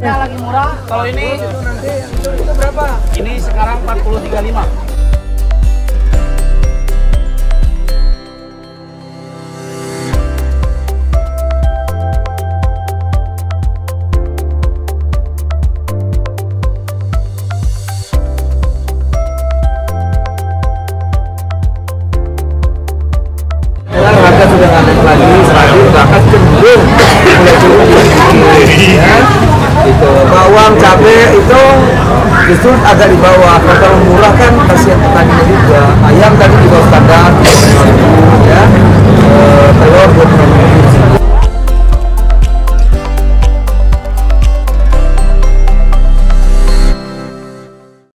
Yang lagi murah, kalau ini Itu berapa? ini sekarang 40.35. Sekarang harga sudah nggak naik lagi, cabai itu justru agak di bawah. Kalau murah kan kasihan petaninya juga. Ayam tadi di